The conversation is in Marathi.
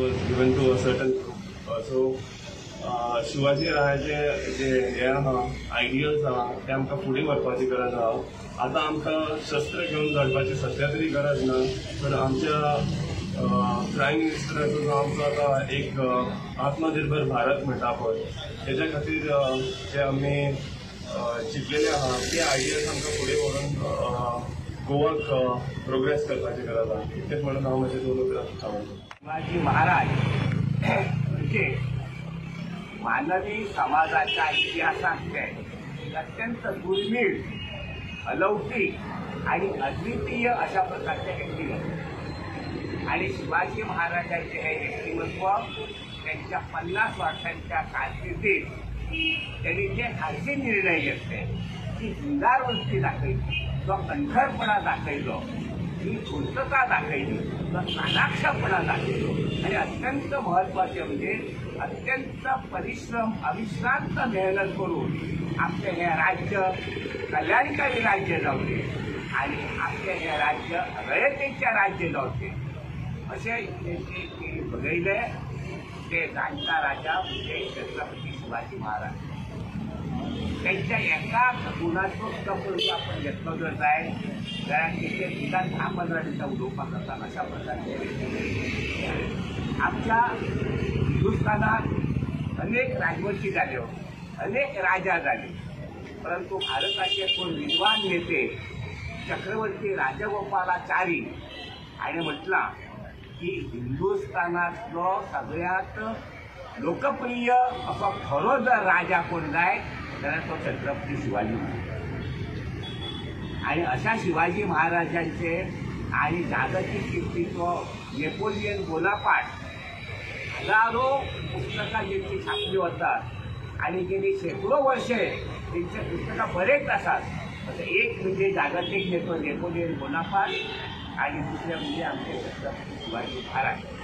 was given to a certain group. Uh, so, Shivaji रायाचे जे हे आहा आयडियल्स आहा ते आमकां फुडें व्हरपाची गरज आहा. आतां आमकां शस्त्र घेवन झडपाची सध्या तरी गरज ना पण आमच्या प्रायम मिनिस्टराचो जो आमचो आतां एक आत्मनिर्भर भारत म्हणटा पळय तेज्या खातीर जे आमी चिंतलेले आहा ते आयडियल्स आमकां फुडें व्हरून गोवाक प्रोग्रेस करपाची गरज आहा. तेच म्हणून हांव म्हजे दोन उतरां सांगतो. शिवाजी महाराज मानवी समाजाच्या इतिहासात अत्यंत दुर्मिळ अलौकिक आणि अद्वितीय अशा प्रकारचे व्यक्तिमत्व. आणि शिवाजी महाराजांचे हे व्यक्तिमत्व त्यांच्या पन्नास वर्षांच्या कारकिर्दीत त्यांनी जे खालचे निर्णय घेतले ती वृत्ती दाखवली किंवा कणखरपणा दाखवलो ही पूर्तता दाखवली तो चाणाक्षपणा दाखवलो. आणि अत्यंत महत्त्वाचे म्हणजे अत्यंत परिश्रम अविश्रांत मेहनत करून आपले हे राज्य कल्याणकारी राज्य जावचे आणि आपले हे राज्य रयतेचे राज्य जावचे असे त्यांचे बघयले ते जाणता राजा म्हणजे छत्रपती शिवाजी महाराज. त्यांच्या एका गुणात्मक करून आपण घेतलो जर जाय जाल्यार तिथे निदान धा पंदरा मिनटां उलोवपाक जाता अशा प्रकारचे आमच्या हिंदुस्थानात अनेक राजवंशी झाले अनेक राजा झाले. परंतु भारताचे कोण विद्वान नेते चक्रवर्ती राजगोपालाचारी आणि म्हटला की हिंदुस्थानातलो सगळ्यात लोकप्रिय असो खरो जर राजा कोण जाय जाल्यार तो छत्रपती शिवाजी महाराज. आणि अशा शिवाजी महाराजांचे आणि जागतिक कीर्तीचो नेपोलियन बोनापाट हजारो पुस्तकं ज्यांची छापली होतात. आणि गेली शेकडो वर्षे त्यांच्या पुस्तकं बरेच असतात. असं एक म्हणजे जागतिक नेतो नेपोलियन बोनापाट आणि दुसऱ्या म्हणजे आमचे छत्रपती शिवाजी महाराज.